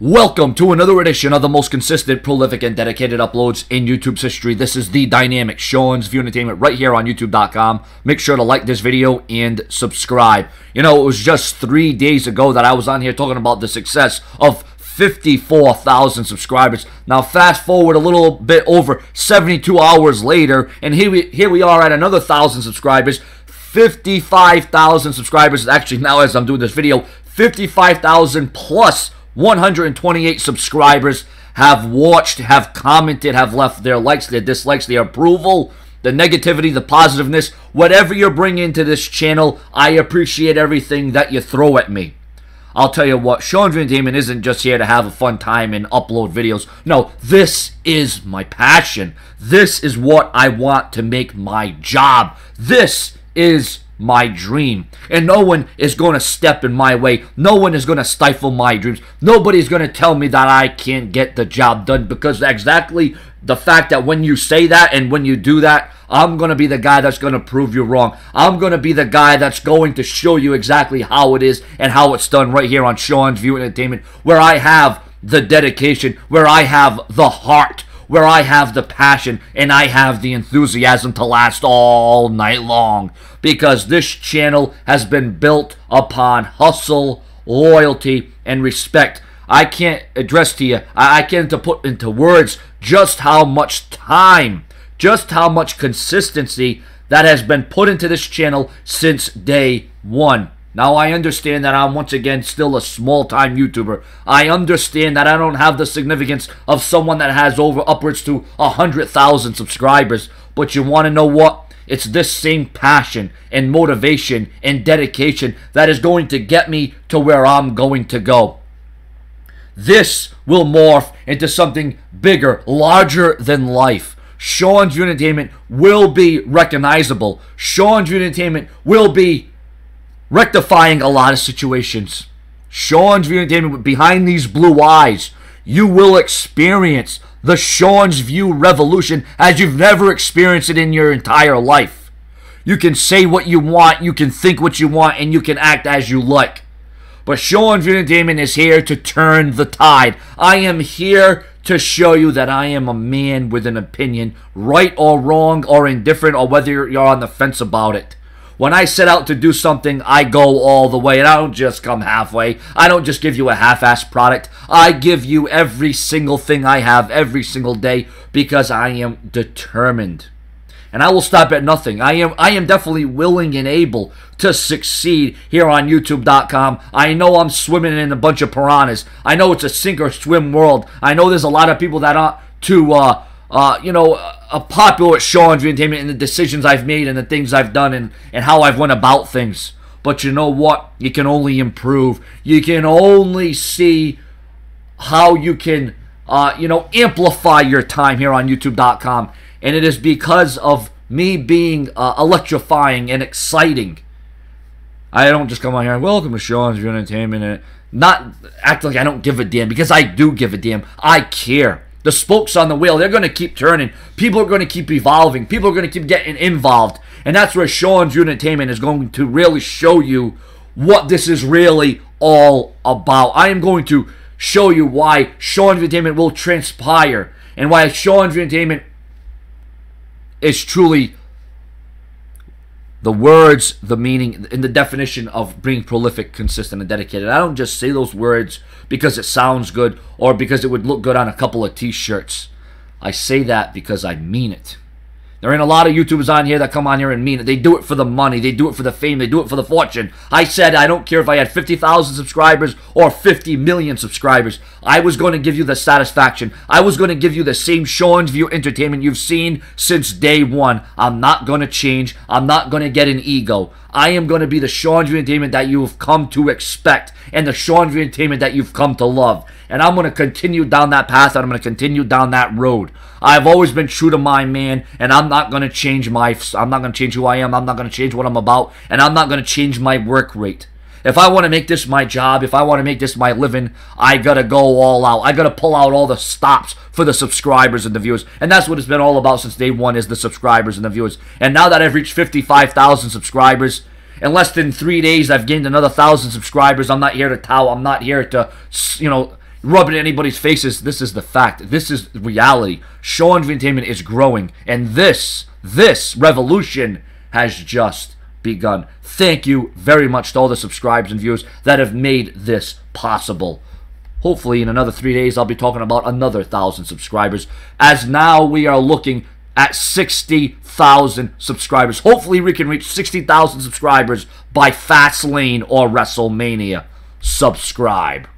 Welcome to another edition of the most consistent, prolific, and dedicated uploads in YouTube's history. This is the dynamic Sean's View Entertainment right here on YouTube.com. Make sure to like this video and subscribe. You know, it was just three days ago that I was on here talking about the success of 54,000 subscribers. Now, fast forward a little bit over 72 hours later, and here we, here we are at another 1,000 subscribers. 55,000 subscribers. Actually, now as I'm doing this video, 55,000 plus 128 subscribers have watched, have commented, have left their likes, their dislikes, their approval, the negativity, the positiveness, whatever you're bringing to this channel. I appreciate everything that you throw at me. I'll tell you what, Sean Van Damon isn't just here to have a fun time and upload videos. No, this is my passion. This is what I want to make my job. This is my dream. And no one is going to step in my way. No one is going to stifle my dreams. Nobody's going to tell me that I can't get the job done because exactly the fact that when you say that and when you do that, I'm going to be the guy that's going to prove you wrong. I'm going to be the guy that's going to show you exactly how it is and how it's done right here on Sean's View Entertainment, where I have the dedication, where I have the heart, where I have the passion and I have the enthusiasm to last all night long. Because this channel has been built upon hustle, loyalty, and respect. I can't address to you, I can't to put into words just how much time, just how much consistency that has been put into this channel since day one. Now, I understand that I'm once again still a small time YouTuber. I understand that I don't have the significance of someone that has over upwards to 100,000 subscribers. But you want to know what? It's this same passion and motivation and dedication that is going to get me to where I'm going to go. This will morph into something bigger, larger than life. Sean's Entertainment will be recognizable. Sean's Entertainment will be rectifying a lot of situations. Sean's View Entertainment, behind these blue eyes, you will experience the Sean's View revolution as you've never experienced it in your entire life. You can say what you want, you can think what you want, and you can act as you like. But Sean's View Entertainment is here to turn the tide. I am here to show you that I am a man with an opinion, right or wrong or indifferent, or whether you're on the fence about it. When I set out to do something, I go all the way, and I don't just come halfway. I don't just give you a half-assed product. I give you every single thing I have every single day because I am determined. And I will stop at nothing. I am I am definitely willing and able to succeed here on YouTube.com. I know I'm swimming in a bunch of piranhas. I know it's a sink or swim world. I know there's a lot of people that aren't too uh, uh, you know, a popular at Sean's Entertainment and the decisions I've made and the things I've done and, and how I've went about things. But you know what? You can only improve. You can only see how you can, uh, you know, amplify your time here on YouTube.com. And it is because of me being uh, electrifying and exciting. I don't just come on here, and welcome to Sean's Entertainment, and not act like I don't give a damn, because I do give a damn. I care. The spokes on the wheel, they're going to keep turning. People are going to keep evolving. People are going to keep getting involved. And that's where Sean's Entertainment is going to really show you what this is really all about. I am going to show you why Sean's Entertainment will transpire and why Sean's Entertainment is truly the words, the meaning, in the definition of being prolific, consistent, and dedicated. I don't just say those words because it sounds good or because it would look good on a couple of t-shirts. I say that because I mean it. There ain't a lot of YouTubers on here that come on here and mean it. They do it for the money. They do it for the fame. They do it for the fortune. I said I don't care if I had 50,000 subscribers or 50 million subscribers. I was going to give you the satisfaction. I was going to give you the same Sean's View entertainment you've seen since day one. I'm not going to change. I'm not going to get an ego. I am going to be the Sean's View entertainment that you've come to expect and the Sean's View entertainment that you've come to love. And I'm going to continue down that path and I'm going to continue down that road. I've always been true to my man, and I'm not going to change my. I'm not going to change who I am. I'm not going to change what I'm about, and I'm not going to change my work rate. If I want to make this my job, if I want to make this my living, I gotta go all out. I gotta pull out all the stops for the subscribers and the viewers. And that's what it's been all about since day one is the subscribers and the viewers. And now that I've reached 55,000 subscribers, in less than three days, I've gained another thousand subscribers. I'm not here to tout. I'm not here to, you know, rub it in anybody's faces. This is the fact. This is reality. Sean's Entertainment is growing, and this, this revolution has just begun. Thank you very much to all the subscribers and viewers that have made this possible. Hopefully, in another three days, I'll be talking about another thousand subscribers. As now we are looking at 60,000 subscribers. Hopefully, we can reach 60,000 subscribers by Fastlane or WrestleMania. Subscribe.